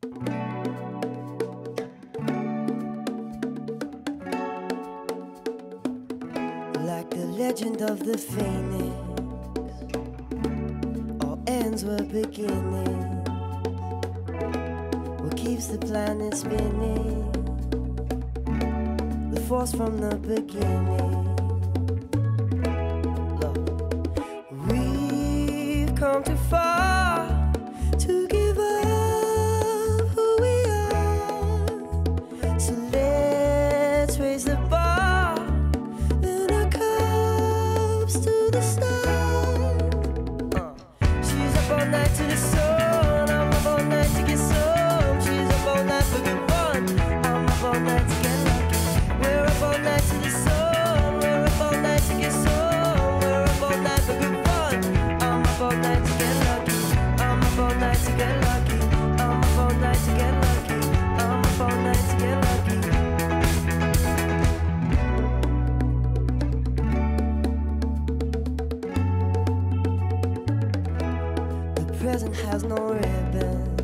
Like the legend of the phoenix, all ends were beginning. What keeps the planet spinning? The force from the beginning. She's up all night to the present has no ribbon.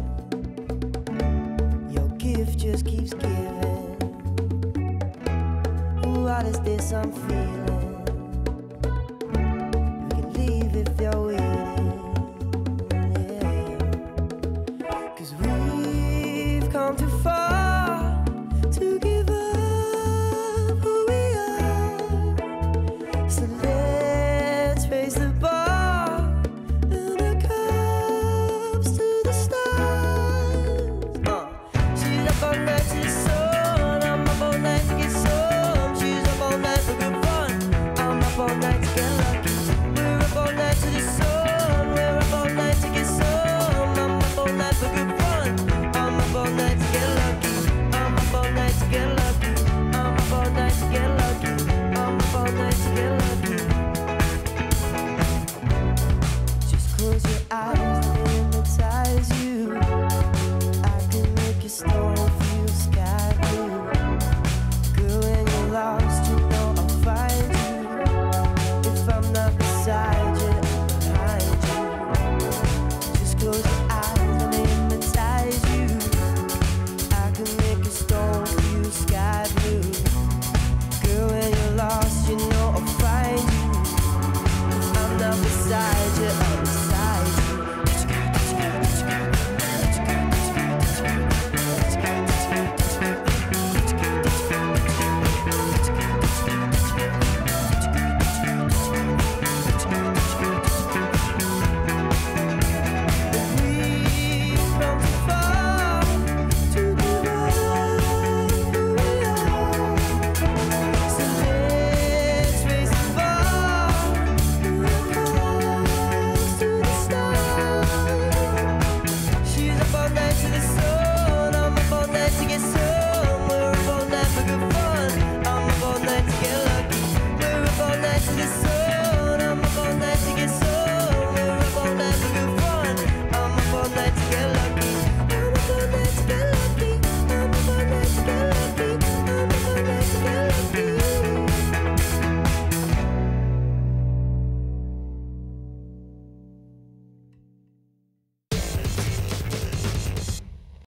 Your gift just keeps giving. What is this I'm feeling? You can leave if you're waiting. Cause we've come too far. Girl,